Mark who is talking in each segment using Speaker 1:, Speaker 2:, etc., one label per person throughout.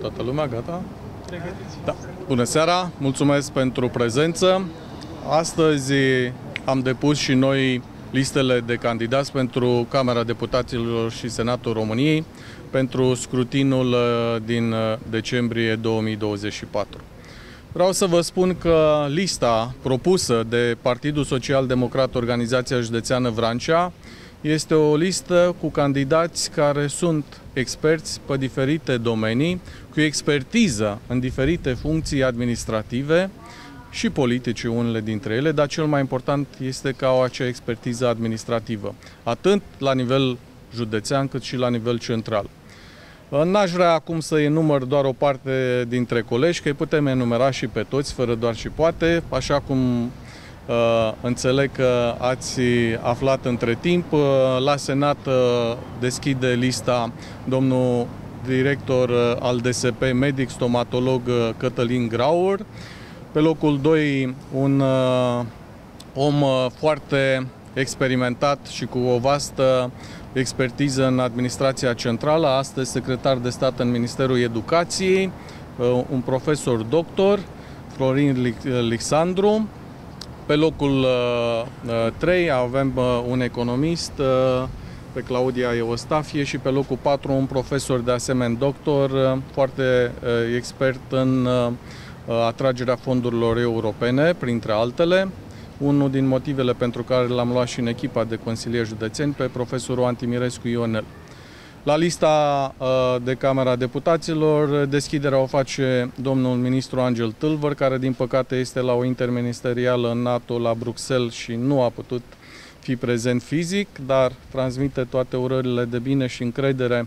Speaker 1: Toată lumea gata? Da. Bună seara, mulțumesc pentru prezență. Astăzi am depus și noi listele de candidați pentru Camera Deputaților și Senatul României pentru scrutinul uh, din uh, decembrie 2024. Vreau să vă spun că lista propusă de Partidul Social Democrat Organizația Județeană Vrancea este o listă cu candidați care sunt experți pe diferite domenii, cu expertiză în diferite funcții administrative și politice unele dintre ele, dar cel mai important este că au acea expertiză administrativă, atât la nivel județean cât și la nivel central. N-aș vrea acum să enumăr doar o parte dintre colegi, că îi putem enumera și pe toți, fără doar și poate, așa cum Uh, înțeleg că ați aflat între timp. Uh, la Senat uh, deschide lista domnul director al DSP, medic stomatolog Cătălin Graur. Pe locul 2, un om foarte experimentat și cu o vastă expertiză în administrația centrală, astăzi secretar de stat în Ministerul Educației, un profesor doctor, Florin Alexandru. Pe locul 3 uh, uh, avem uh, un economist, pe Claudia Eustafie și pe locul 4 un profesor de asemenea doctor, foarte expert în atragerea fondurilor europene, printre altele. Unul din motivele pentru care l-am luat și în echipa de consilieri județeni pe profesorul Antimirescu Ionel. La lista uh, de Camera Deputaților, deschiderea o face domnul ministru Angel Tâlvăr, care din păcate este la o interministerială în NATO la Bruxelles și nu a putut fi prezent fizic, dar transmite toate urările de bine și încredere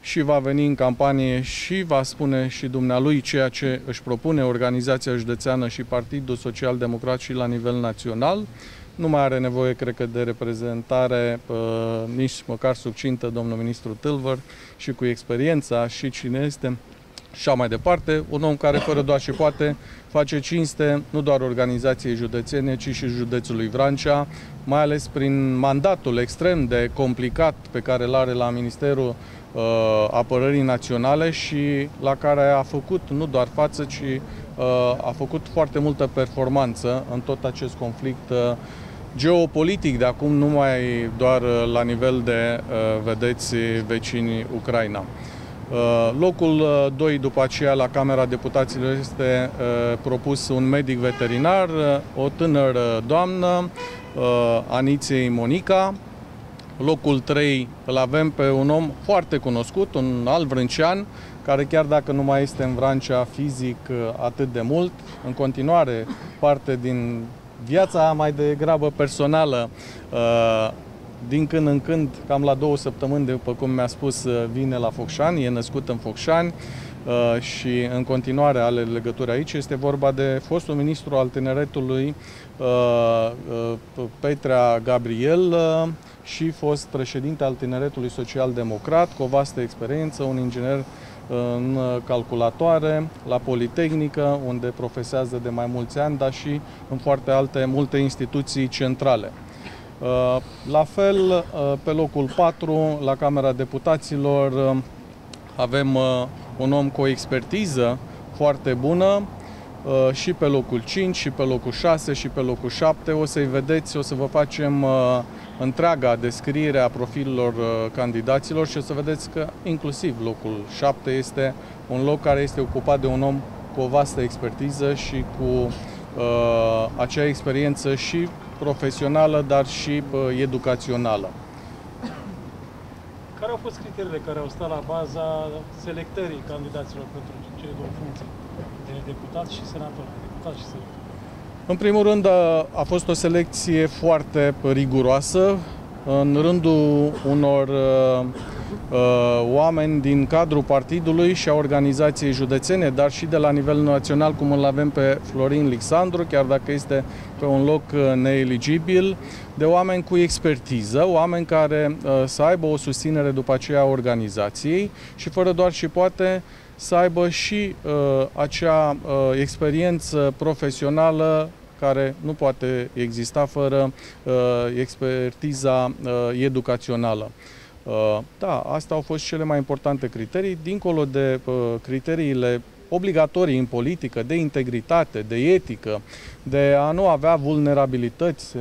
Speaker 1: și va veni în campanie și va spune și dumnealui ceea ce își propune organizația județeană și Partidul Social Democrat și la nivel național. Nu mai are nevoie, cred că, de reprezentare uh, nici măcar succintă domnul ministru Tâlvăr și cu experiența și cine este și mai departe, un om care fără doar și poate face cinste nu doar organizației județene, ci și județului Vrancea, mai ales prin mandatul extrem de complicat pe care îl are la Ministerul uh, Apărării Naționale și la care a făcut nu doar față, ci uh, a făcut foarte multă performanță în tot acest conflict uh, geopolitic de acum, nu mai doar uh, la nivel de, uh, vedeți, vecini Ucraina. Uh, locul 2 după aceea la Camera Deputaților este propus un medic veterinar, o tânără doamnă, Aniței Monica. Locul 3 îl avem pe un om foarte cunoscut, un alt vrâncean, care chiar dacă nu mai este în Vrancea fizic atât de mult, în continuare parte din viața mai degrabă personală, uh, din când în când, cam la două săptămâni, după cum mi-a spus, uh, vine la Focșani, e născut în Focșani uh, și în continuare are legătură aici. Este vorba de fostul ministru al tineretului Petrea Gabriel și fost președinte al tineretului social-democrat, cu o vastă experiență, un inginer în calculatoare, la Politehnică, unde profesează de mai mulți ani, dar și în foarte alte, multe instituții centrale. Uh, la fel, uh, pe locul 4, la Camera Deputaților, uh, avem un om cu o expertiză foarte bună, și pe locul 5, și pe locul 6, și pe locul 7. O să-i vedeți, o să vă facem întreaga descriere a profililor uh, candidaților și o să vedeți că inclusiv locul 7 este un loc care este ocupat de un om cu o vastă expertiză și cu uh, acea experiență și profesională, dar și uh, educațională.
Speaker 2: Care au fost criteriile care au stat la baza selectării candidaților pentru cele două funcții de deputat și senator? Deputat și senator.
Speaker 1: În primul rând a fost o selecție foarte riguroasă în rândul unor uh, uh, oameni din cadrul partidului și a organizației județene, dar și de la nivel național, cum îl avem pe Florin Alexandru, chiar dacă este pe un loc uh, neeligibil, de oameni cu expertiză, oameni care uh, să aibă o susținere după aceea a organizației și fără doar și poate să aibă și uh, acea uh, experiență profesională care nu poate exista fără uh, expertiza uh, educațională. Uh, da, astea au fost cele mai importante criterii, dincolo de uh, criteriile obligatorii în politică, de integritate, de etică, de a nu avea vulnerabilități,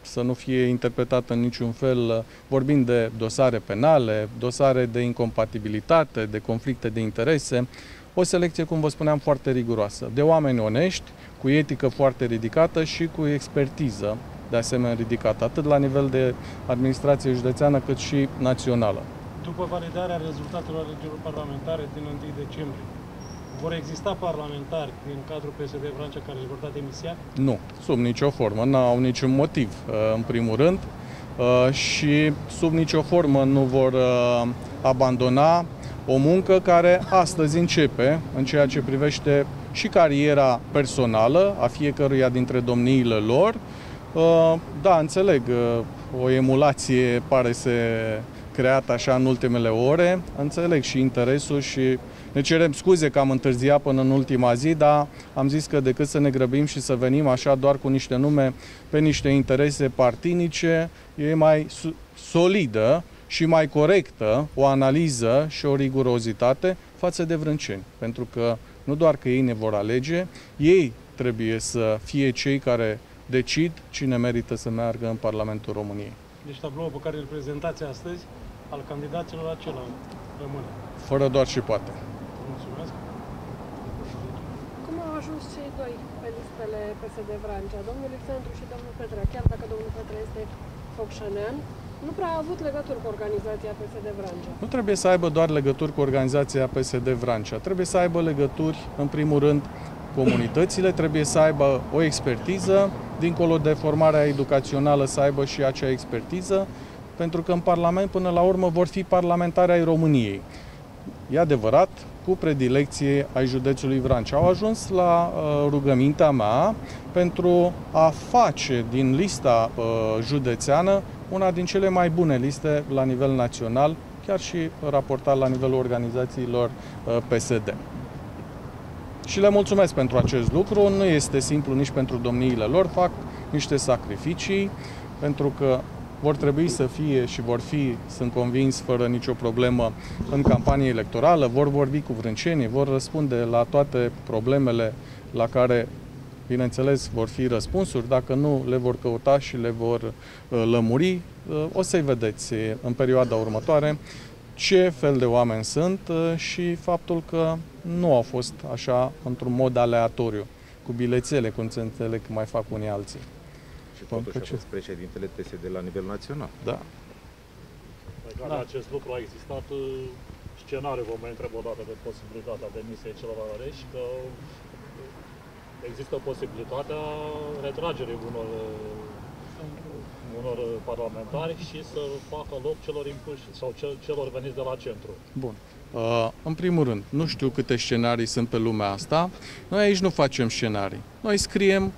Speaker 1: să nu fie interpretată în niciun fel, vorbind de dosare penale, dosare de incompatibilitate, de conflicte de interese, o selecție, cum vă spuneam, foarte riguroasă, de oameni onești, cu etică foarte ridicată și cu expertiză de asemenea ridicată, atât la nivel de administrație județeană cât și națională.
Speaker 2: După validarea rezultatelor alegerilor parlamentare din 1 decembrie, vor exista parlamentari din cadrul PSD Vrancea care le vor da demisia?
Speaker 1: Nu, sub nicio formă, nu au niciun motiv, uh, în primul rând, uh, și sub nicio formă nu vor uh, abandona o muncă care astăzi începe în ceea ce privește și cariera personală a fiecăruia dintre domniile lor. Da, înțeleg, o emulație pare să creat așa în ultimele ore, înțeleg și interesul și ne cerem scuze că am întârziat până în ultima zi, dar am zis că decât să ne grăbim și să venim așa doar cu niște nume pe niște interese partinice, e mai solidă și mai corectă o analiză și o rigurozitate față de vrânceni. Pentru că nu doar că ei ne vor alege, ei trebuie să fie cei care decid cine merită să meargă în Parlamentul României.
Speaker 2: Deci tabloul pe care îl prezentați astăzi, al candidaților acela rămâne.
Speaker 1: Fără doar și poate.
Speaker 2: Mulțumesc.
Speaker 3: Cum au ajuns cei doi pe listele PSD Vrancea, domnul Alexandru și domnul Petrea, chiar dacă domnul Petrea este focșănean, nu prea a avut legături cu organizația PSD Vrancea.
Speaker 1: Nu trebuie să aibă doar legături cu organizația PSD Vrancea. Trebuie să aibă legături, în primul rând, comunitățile, trebuie să aibă o expertiză, dincolo de formarea educațională să aibă și acea expertiză, pentru că în Parlament, până la urmă, vor fi parlamentari ai României. E adevărat, cu predilecție ai județului Vrancea. Au ajuns la uh, rugămintea mea pentru a face din lista uh, județeană una din cele mai bune liste la nivel național, chiar și raportat la nivelul organizațiilor uh, PSD. Și le mulțumesc pentru acest lucru. Nu este simplu nici pentru domniile lor, fac niște sacrificii, pentru că vor trebui să fie și vor fi, sunt convins, fără nicio problemă în campanie electorală, vor vorbi cu vrâncenii, vor răspunde la toate problemele la care, bineînțeles, vor fi răspunsuri. Dacă nu, le vor căuta și le vor uh, lămuri. Uh, o să-i vedeți în perioada următoare ce fel de oameni sunt uh, și faptul că nu au fost așa într-un mod aleatoriu, cu bilețele, cum se înțeleg mai fac unii alții
Speaker 4: și totuși a fost președintele PSD la nivel național.
Speaker 1: Da.
Speaker 5: Legat da. acest lucru a existat uh, scenariu, vă mai întreb o dată de posibilitatea demisiei celor aleși, că uh, există posibilitatea retragerii unor uh, unor parlamentari și să facă loc celor impuși sau celor veniți de la centru.
Speaker 1: Bun. Uh, în primul rând, nu știu câte scenarii sunt pe lumea asta. Noi aici nu facem scenarii. Noi scriem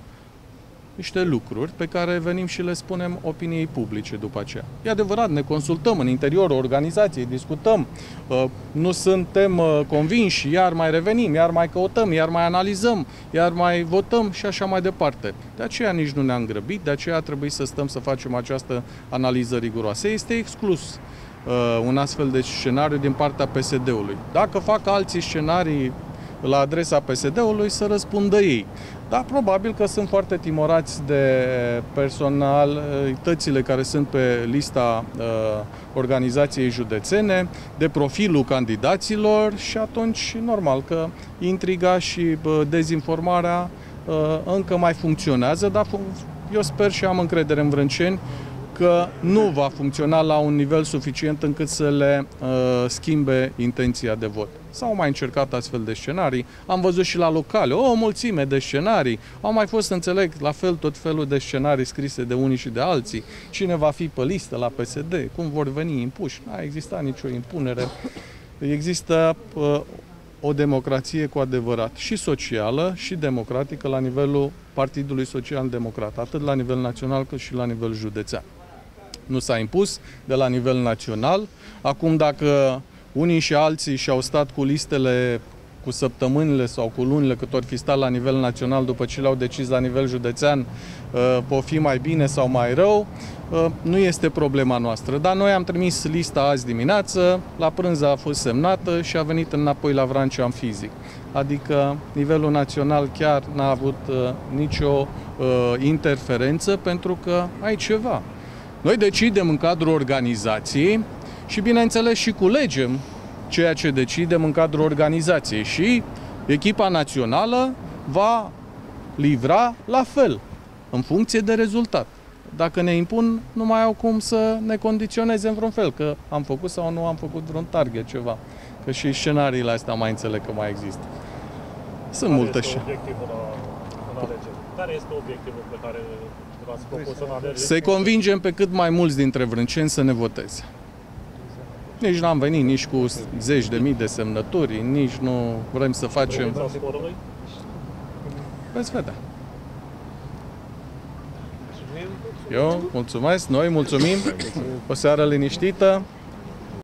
Speaker 1: niște lucruri pe care venim și le spunem opiniei publice după aceea. E adevărat, ne consultăm în interiorul organizației, discutăm, uh, nu suntem uh, convinși, iar mai revenim, iar mai căutăm, iar mai analizăm, iar mai votăm și așa mai departe. De aceea nici nu ne-am grăbit, de aceea trebuie să stăm să facem această analiză riguroasă. Este exclus uh, un astfel de scenariu din partea PSD-ului. Dacă fac alții scenarii la adresa PSD-ului, să răspundă ei. Da, probabil că sunt foarte timorați de personalitățile care sunt pe lista uh, organizației județene, de profilul candidaților și atunci normal că intriga și uh, dezinformarea uh, încă mai funcționează, dar eu sper și am încredere în vrânceni că nu va funcționa la un nivel suficient încât să le uh, schimbe intenția de vot. S-au mai încercat astfel de scenarii, am văzut și la locale. O mulțime de scenarii, au mai fost, înțeleg, la fel tot felul de scenarii scrise de unii și de alții, cine va fi pe listă la PSD, cum vor veni impuși, n-a existat nicio impunere. Există uh, o democrație cu adevărat și socială și democratică la nivelul Partidului Social Democrat, atât la nivel național cât și la nivel județean nu s-a impus de la nivel național. Acum, dacă unii și alții și-au stat cu listele cu săptămânile sau cu lunile cât ori fi stat la nivel național după ce le-au decis la nivel județean, uh, po fi mai bine sau mai rău, uh, nu este problema noastră. Dar noi am trimis lista azi dimineață, la prânz a fost semnată și a venit înapoi la Vrancea în fizic. Adică nivelul național chiar n-a avut uh, nicio uh, interferență pentru că ai ceva. Noi decidem în cadrul organizației și bineînțeles și culegem ceea ce decidem în cadrul organizației și echipa națională va livra la fel, în funcție de rezultat. Dacă ne impun, nu mai au cum să ne condiționeze în vreun fel, că am făcut sau nu am făcut vreun target, ceva. Că și scenariile astea mai înțeleg că mai există. Sunt
Speaker 5: Care
Speaker 1: multe
Speaker 5: este
Speaker 1: și.
Speaker 5: obiectivul la, în alegeri? Care este obiectivul pe care l-ați propus în alegeri?
Speaker 1: Să-i convingem pe cât mai mulți dintre vrânceni să ne voteze. Nici n-am venit nici cu zeci de mii de semnături, nici nu vrem să facem...
Speaker 5: Privința sporului?
Speaker 1: Veți vedea. Eu mulțumesc, noi mulțumim. O seară liniștită.